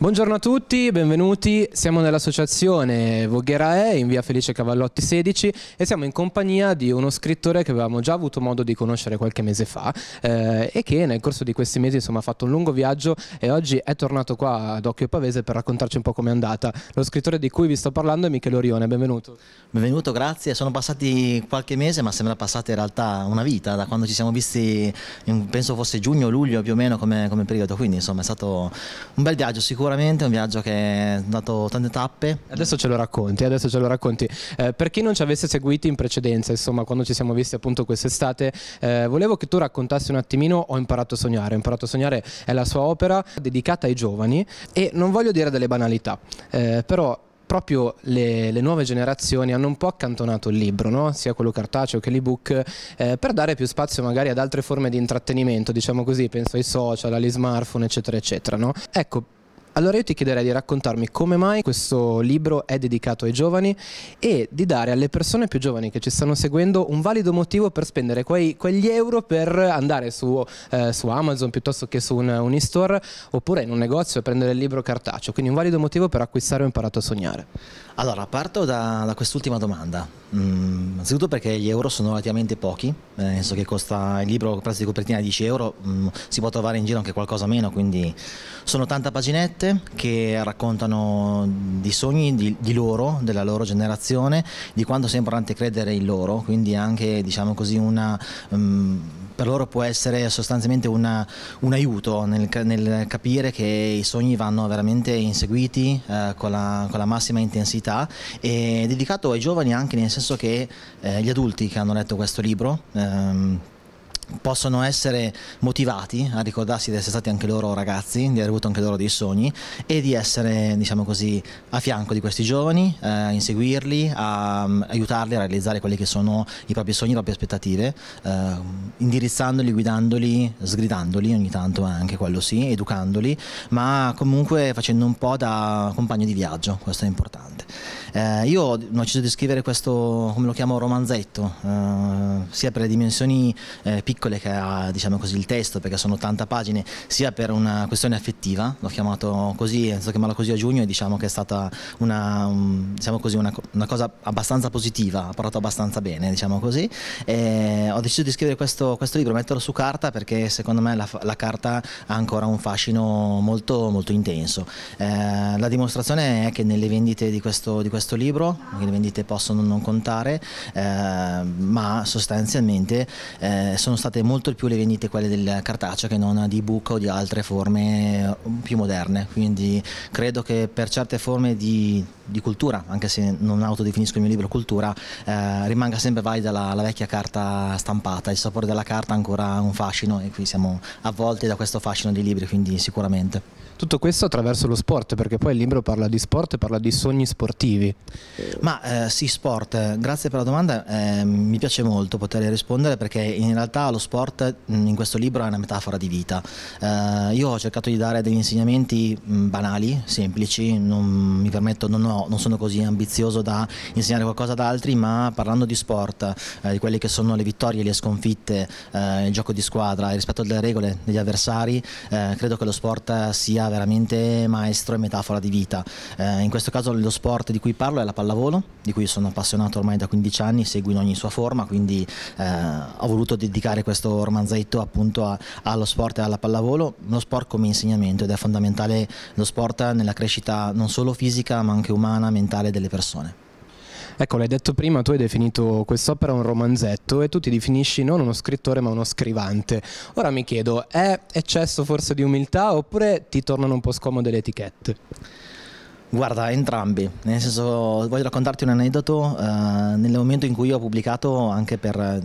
Buongiorno a tutti, benvenuti. Siamo nell'associazione Voghera E in via Felice Cavallotti 16 e siamo in compagnia di uno scrittore che avevamo già avuto modo di conoscere qualche mese fa eh, e che nel corso di questi mesi insomma, ha fatto un lungo viaggio e oggi è tornato qua ad Occhio Pavese per raccontarci un po' com'è andata. Lo scrittore di cui vi sto parlando è Michele Orione, benvenuto. Benvenuto, grazie. Sono passati qualche mese ma sembra passata in realtà una vita da quando ci siamo visti, penso fosse giugno, luglio più o meno come, come periodo, quindi insomma è stato un bel viaggio sicuramente sicuramente, un viaggio che è andato tante tappe. Adesso ce lo racconti, adesso ce lo racconti. Eh, per chi non ci avesse seguiti in precedenza, insomma, quando ci siamo visti appunto quest'estate, eh, volevo che tu raccontassi un attimino Ho imparato a sognare. Ho imparato a sognare è la sua opera dedicata ai giovani e non voglio dire delle banalità, eh, però proprio le, le, nuove generazioni hanno un po' accantonato il libro, no? sia quello cartaceo che l'ebook, eh, per dare più spazio magari ad altre forme di intrattenimento, diciamo così, penso ai social, agli smartphone, eccetera, eccetera. No? Ecco, allora io ti chiederei di raccontarmi come mai questo libro è dedicato ai giovani e di dare alle persone più giovani che ci stanno seguendo un valido motivo per spendere quei, quegli euro per andare su, eh, su Amazon piuttosto che su un, un e-store oppure in un negozio e prendere il libro cartaceo. Quindi un valido motivo per acquistare Ho imparato a sognare. Allora, parto da, da quest'ultima domanda. Mm, innanzitutto perché gli euro sono relativamente pochi, nel senso che costa il libro, prezzo di copertina 10 euro, mm, si può trovare in giro anche qualcosa meno, quindi sono tante paginette che raccontano di sogni di, di loro, della loro generazione, di quanto sia importante credere in loro, quindi anche diciamo così una... Um, per loro può essere sostanzialmente una, un aiuto nel, nel, capire che i sogni vanno veramente inseguiti eh, con, la, con, la, massima intensità e dedicato ai giovani anche nel senso che eh, gli adulti che hanno letto questo libro ehm, possono essere motivati a ricordarsi di essere stati anche loro ragazzi, di aver avuto anche loro dei sogni e di essere, diciamo così, a fianco di questi giovani, eh, a inseguirli, a um, aiutarli a realizzare quelli che sono i propri sogni, le proprie aspettative, eh, indirizzandoli, guidandoli, sgridandoli ogni tanto anche quello sì, educandoli, ma comunque facendo un po' da compagno di viaggio, questo è importante. Eh, io ho deciso di scrivere questo, come lo chiamo, romanzetto, eh, sia per le dimensioni eh, piccole che ha diciamo così, il testo, perché sono 80 pagine, sia per una questione affettiva, l'ho chiamato così, sto chiamarla così a giugno e diciamo che è stata una, un, diciamo così, una, una, cosa abbastanza positiva, ha parlato abbastanza bene, diciamo così. Ho deciso di scrivere questo, questo, libro, metterlo su carta perché secondo me la, la carta ha ancora un fascino molto, molto intenso. Eh, la dimostrazione è che nelle vendite di questo, di questo questo libro, le vendite possono non contare, eh, ma sostanzialmente eh, sono state molto più le vendite quelle del cartaceo che non di ebook o di altre forme più moderne, quindi credo che per certe forme di, di cultura, anche se non autodefinisco il mio libro cultura, eh, rimanga sempre valida la, la, vecchia carta stampata, il sapore della carta ha ancora un fascino e qui siamo avvolti da questo fascino dei libri, quindi sicuramente. Tutto questo attraverso lo sport, perché poi il libro parla di sport e parla di sogni sportivi. Ma eh, sì, sport, grazie per la domanda, eh, mi piace molto poter rispondere perché in realtà lo sport mm, in questo libro è una metafora di vita. Eh, io ho cercato di dare degli insegnamenti mm, banali, semplici, non mi permetto, non, ho, non, sono così ambizioso da insegnare qualcosa ad altri, ma parlando di sport, eh, di quelle che sono le vittorie, le sconfitte, eh, il gioco di squadra, il rispetto delle regole degli avversari, eh, credo che lo sport sia veramente maestro e metafora di vita. Eh, in questo caso lo sport di cui parlo è la pallavolo, di cui sono appassionato ormai da 15 anni, seguo in ogni sua forma, quindi eh, ho voluto dedicare questo romanzetto appunto a, allo sport e alla pallavolo, lo sport come insegnamento ed è fondamentale lo sport nella crescita non solo fisica ma anche umana, mentale delle persone. Ecco, l'hai detto prima, tu hai definito quest'opera un romanzetto e tu ti definisci non uno scrittore ma uno scrivante. Ora mi chiedo, è eccesso forse di umiltà oppure ti tornano un po' scomode le etichette? Guarda, entrambi, nel senso voglio raccontarti un aneddoto, eh, nel momento in cui ho pubblicato anche per eh,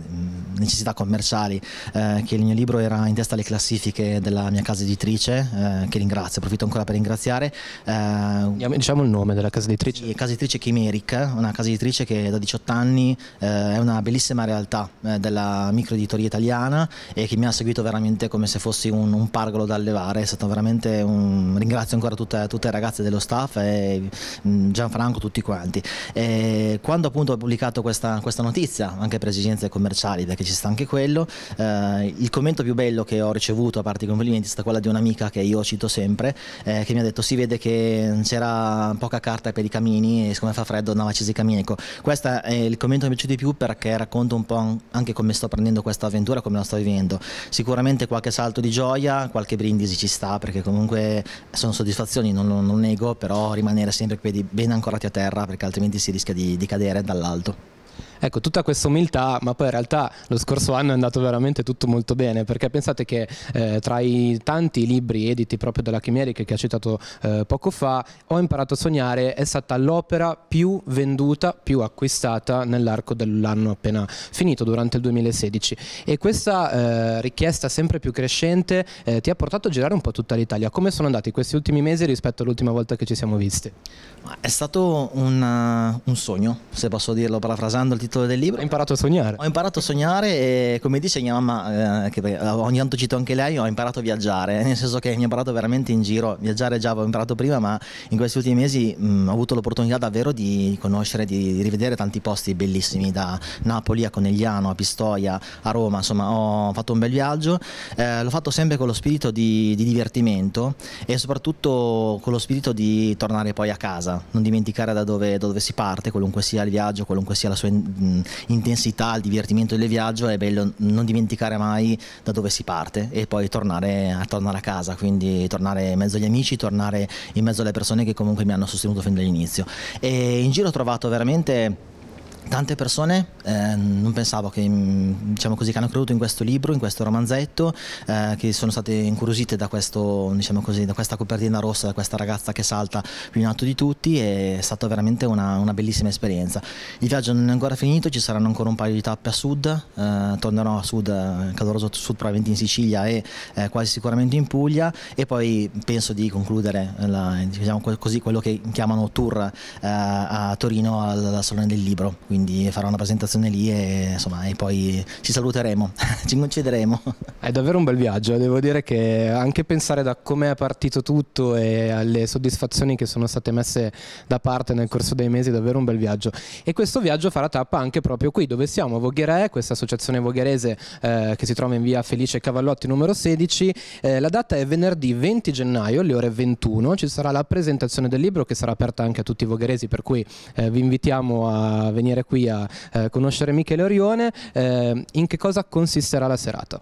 necessità commerciali eh, che il mio libro era in testa alle classifiche della mia casa editrice, eh, che ringrazio, approfitto ancora per ringraziare. Eh, diciamo il nome della casa editrice. Sì, casa editrice Chimeric, una casa editrice che da 18 anni eh, è una bellissima realtà della microeditoria italiana e che mi ha seguito veramente come se fossi un, un pargolo da allevare, è stato veramente un... ringrazio ancora tutte, tutte le ragazze dello staff eh, Gianfranco, tutti quanti. E quando appunto ho pubblicato questa, questa, notizia, anche per esigenze commerciali, perché ci sta anche quello, eh, il commento più bello che ho ricevuto, a parte i complimenti, è stata quella di un'amica che io cito sempre, eh, che mi ha detto si vede che c'era poca carta per i camini e siccome fa freddo andava accesi i camini. Ecco, questo è il commento che mi piace di più perché racconta un po' anche come sto prendendo questa avventura, come la sto vivendo. Sicuramente qualche salto di gioia, qualche brindisi ci sta perché comunque sono soddisfazioni, non lo nego, però rimanere sempre piedi ben ancorati a terra perché altrimenti si rischia di, di cadere dall'alto. Ecco, tutta questa umiltà, ma poi in realtà lo scorso anno è andato veramente tutto molto bene, perché pensate che eh, tra i tanti libri editi proprio dalla Chimeriche che ha citato eh, poco fa, Ho imparato a sognare è stata l'opera più venduta, più acquistata nell'arco dell'anno appena finito, durante il 2016. E questa eh, richiesta sempre più crescente eh, ti ha portato a girare un po' tutta l'Italia. Come sono andati questi ultimi mesi rispetto all'ultima volta che ci siamo visti? È stato un, uh, un sogno, se posso dirlo parafrasando il titolo del libro. Ho imparato a sognare. Ho imparato a sognare e come dice mia mamma, eh, che ogni tanto cito anche lei, ho imparato a viaggiare, nel senso che mi ho imparato veramente in giro, viaggiare già avevo imparato prima, ma in questi ultimi mesi mh, ho avuto l'opportunità davvero di conoscere, di, rivedere tanti posti bellissimi, da Napoli a Conegliano, a Pistoia, a Roma, insomma ho fatto un bel viaggio, eh, l'ho fatto sempre con lo spirito di, di divertimento e soprattutto con lo spirito di tornare poi a casa, non dimenticare da dove, da dove si parte, qualunque sia il viaggio, qualunque sia la sua intensità, il divertimento del viaggio, è bello non dimenticare mai da dove si parte e poi tornare a, tornare a casa, quindi tornare in mezzo agli amici, tornare in mezzo alle persone che comunque mi hanno sostenuto fin dall'inizio. E in giro ho trovato veramente Tante persone eh, non pensavo che, mm, diciamo così, che hanno creduto in questo libro, in questo romanzetto, eh, che sono state incuriosite da, questo, diciamo così, da, questa copertina rossa, da questa ragazza che salta più in alto di tutti, è stata veramente una, una, bellissima esperienza. Il viaggio non è ancora finito, ci saranno ancora un paio di tappe a sud, eh, tornerò a sud, eh, caloroso sud probabilmente in Sicilia e eh, quasi sicuramente in Puglia e poi penso di concludere la, diciamo così, quello che chiamano tour eh, a Torino al, al Salone del Libro quindi farò una presentazione lì e, insomma, e poi ci saluteremo, ci concederemo. È davvero un bel viaggio, devo dire che anche pensare da come è partito tutto e alle soddisfazioni che sono state messe da parte nel corso dei mesi, è davvero un bel viaggio. E questo viaggio farà tappa anche proprio qui dove siamo, a Voghera, questa associazione vogherese eh, che si trova in via Felice Cavallotti numero 16. Eh, la data è venerdì 20 gennaio alle ore 21, ci sarà la presentazione del libro che sarà aperta anche a tutti i vogheresi, per cui eh, vi invitiamo a venire qui a eh, conoscere Michele Orione. Eh, in che cosa consisterà la serata?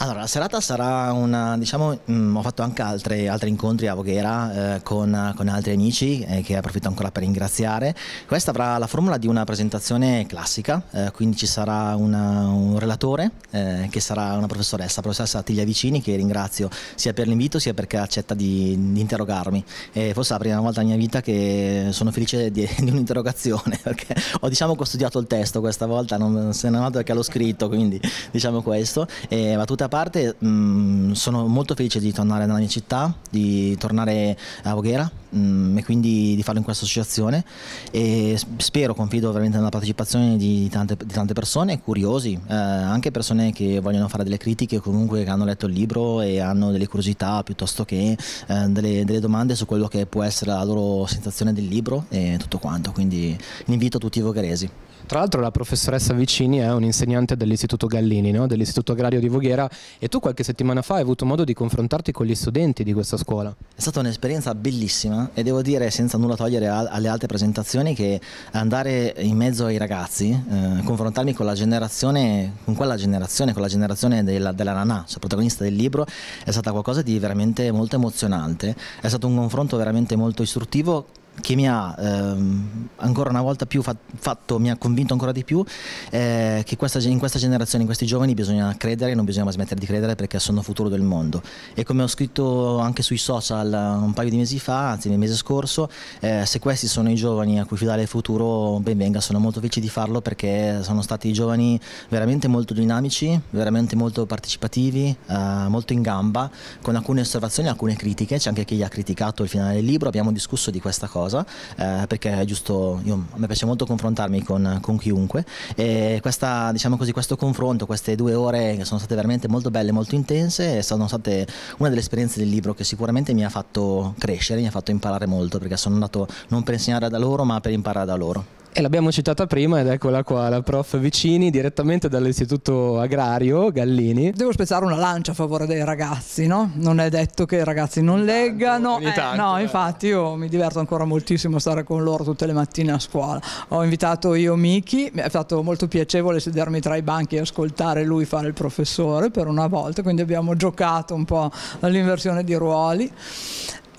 Allora, la serata sarà una, diciamo, mh, mm, ho fatto anche altre, altri incontri a Voghera eh, con, con, altri amici eh, che approfitto ancora per ringraziare. Questa avrà la formula di una presentazione classica, eh, quindi ci sarà una, un relatore eh, che sarà una professoressa, la professoressa Attiglia Vicini, che ringrazio sia per l'invito sia perché accetta di, di interrogarmi. E forse è la prima volta nella mia vita che sono felice di, di un'interrogazione, perché ho diciamo studiato il testo questa volta, non se ne è perché l'ho scritto, quindi diciamo questo. E va tutta parte mh, mm, sono molto felice di tornare nella mia città, di tornare a Voghera mh, mm, e quindi di farlo in questa associazione e spero, confido veramente nella partecipazione di tante, di tante persone, curiosi, eh, anche persone che vogliono fare delle critiche o comunque che hanno letto il libro e hanno delle curiosità piuttosto che eh, delle, delle domande su quello che può essere la loro sensazione del libro e tutto quanto, quindi invito tutti i vogheresi. Tra l'altro la professoressa Vicini è un'insegnante dell'Istituto Gallini, no? dell'Istituto Agrario di Voghera e tu qualche settimana fa hai avuto modo di confrontarti con gli studenti di questa scuola. È stata un'esperienza bellissima e devo dire senza nulla togliere alle altre presentazioni che andare in mezzo ai ragazzi, eh, confrontarmi con la generazione, con quella generazione, con la generazione della, della Nanà, cioè protagonista del libro, è stata qualcosa di veramente molto emozionante, è stato un confronto veramente molto istruttivo che mi ha ehm, ancora una volta più fatto, mi ha convinto ancora di più eh, che questa, in questa generazione, in questi giovani bisogna credere, non bisogna mai smettere di credere perché sono il futuro del mondo. E come ho scritto anche sui social un paio di mesi fa, anzi nel mese scorso, eh, se questi sono i giovani a cui fidare il futuro, ben venga, sono molto felice di farlo perché sono stati giovani veramente molto dinamici, veramente molto partecipativi, eh, molto in gamba, con alcune osservazioni, alcune critiche, c'è anche chi ha criticato il finale del libro, abbiamo discusso di questa cosa cosa, eh, perché è giusto, io, a me piace molto confrontarmi con, con chiunque e questa, diciamo così, questo confronto, queste due ore che sono state veramente molto belle, molto intense, sono state una delle esperienze del libro che sicuramente mi ha fatto crescere, mi ha fatto imparare molto, perché sono andato non per insegnare da loro, ma per imparare da loro. E l'abbiamo citata prima ed eccola qua, la prof Vicini, direttamente dall'Istituto Agrario Gallini. Devo spezzare una lancia a favore dei ragazzi, no? Non è detto che i ragazzi non leggano. Eh, tanto, no, eh. infatti io mi diverto ancora moltissimo a stare con loro tutte le mattine a scuola. Ho invitato io Miki, mi è stato molto piacevole sedermi tra i banchi e ascoltare lui fare il professore per una volta, quindi abbiamo giocato un po' all'inversione di ruoli.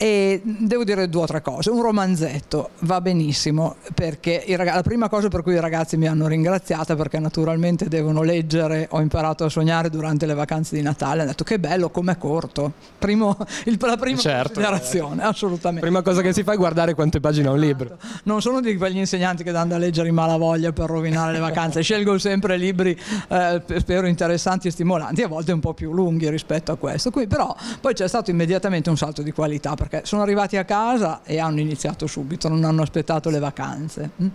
E devo dire due o tre cose. Un romanzetto va benissimo perché ragazzi, la prima cosa per cui i ragazzi mi hanno ringraziata perché naturalmente devono leggere, ho imparato a sognare durante le vacanze di Natale, hanno detto che bello, com'è corto. Primo, il, la prima certo, considerazione, eh. assolutamente. Prima cosa che si fa è guardare quante pagine ha un libro. Esatto. Non sono di quegli insegnanti che danno da leggere in malavoglia per rovinare le vacanze, scelgo sempre libri, eh, spero interessanti e stimolanti, a volte un po' più lunghi rispetto a questo. Qui, però poi c'è stato immediatamente un salto di qualità perché sono arrivati a casa e hanno iniziato subito, non hanno aspettato le vacanze. Mm.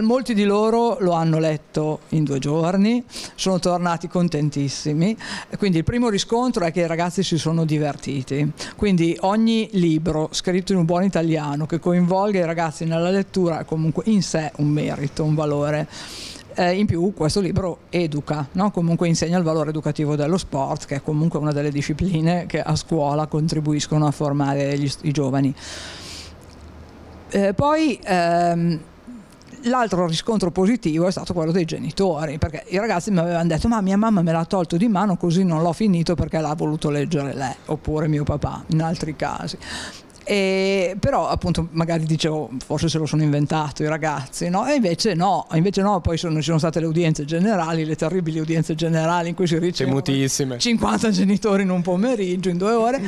Molti di loro lo hanno letto in due giorni, sono tornati contentissimi, quindi il primo riscontro è che i ragazzi si sono divertiti, quindi ogni libro scritto in un buon italiano che coinvolga i ragazzi nella lettura è comunque in sé un merito, un valore. Eh, in più questo libro educa, no? comunque insegna il valore educativo dello sport, che è comunque una delle discipline che a scuola contribuiscono a formare gli, i giovani. Eh, poi ehm, l'altro riscontro positivo è stato quello dei genitori, perché i ragazzi mi avevano detto ma mia mamma me l'ha tolto di mano così non l'ho finito perché l'ha voluto leggere lei, oppure mio papà in altri casi. E, però appunto magari dicevo forse se lo sono inventato i ragazzi no? e invece no, invece no poi sono, ci sono state le udienze generali le terribili udienze generali in cui si ricevono 50 genitori in un pomeriggio in due ore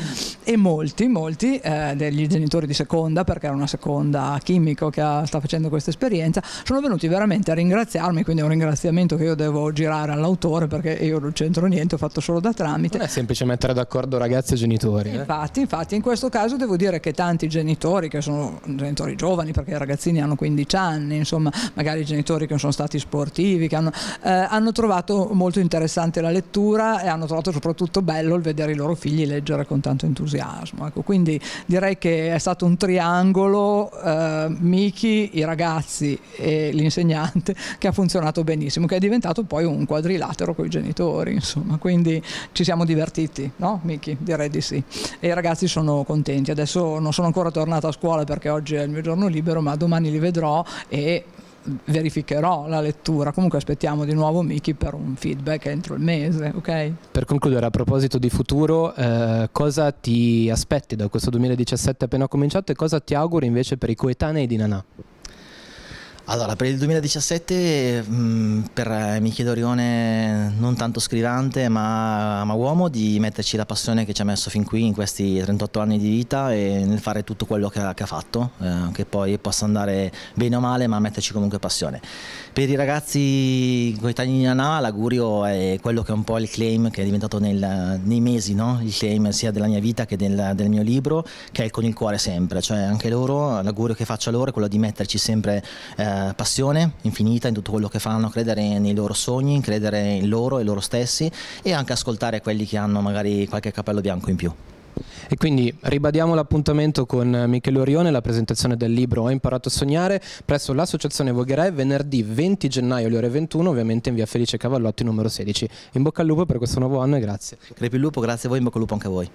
e molti molti eh, degli genitori di seconda perché era una seconda chimico che ha, sta facendo questa esperienza sono venuti veramente a ringraziarmi quindi è un ringraziamento che io devo girare all'autore perché io non c'entro niente ho fatto solo da tramite non è semplice mettere d'accordo ragazzi e genitori eh? infatti, infatti in questo caso devo dire che anche tanti genitori che sono genitori giovani perché i ragazzini hanno 15 anni, insomma magari genitori che sono stati sportivi, che hanno, eh, hanno trovato molto interessante la lettura e hanno trovato soprattutto bello il vedere i loro figli leggere con tanto entusiasmo. Ecco, quindi direi che è stato un triangolo eh, Miki, i ragazzi e l'insegnante che ha funzionato benissimo, che è diventato poi un quadrilatero con i genitori, insomma, quindi ci siamo divertiti, no Miki? Direi di sì. E i ragazzi sono contenti. Adesso non sono ancora tornato a scuola perché oggi è il mio giorno libero, ma domani li vedrò e verificherò la lettura. Comunque aspettiamo di nuovo Miki per un feedback entro il mese, ok? Per concludere, a proposito di futuro, eh, cosa ti aspetti da questo 2017 appena cominciato e cosa ti auguri invece per i coetanei di Nanà? Allora, per il 2017 mh, mm, per Michele Orione non tanto scrivante ma, ma, uomo di metterci la passione che ci ha messo fin qui in questi 38 anni di vita e nel fare tutto quello che ha, che ha fatto, eh, che poi possa andare bene o male ma metterci comunque passione. Per i ragazzi coetanei di Nanà l'augurio è quello che è un po' il claim che è diventato nel, nei mesi, no? il claim sia della mia vita che del, del, mio libro, che è con il cuore sempre, cioè anche loro, l'augurio che faccio a loro è quello di metterci sempre... Eh, passione infinita in tutto quello che fanno, credere nei loro sogni, credere in loro e loro stessi e anche ascoltare quelli che hanno magari qualche capello bianco in più. E quindi ribadiamo l'appuntamento con Michele Orione, la presentazione del libro Ho imparato a sognare presso l'associazione Vogherè venerdì 20 gennaio alle ore 21, ovviamente in via Felice Cavallotti numero 16. In bocca al lupo per questo nuovo anno e grazie. Crepi il lupo, grazie a voi, in bocca al lupo anche a voi.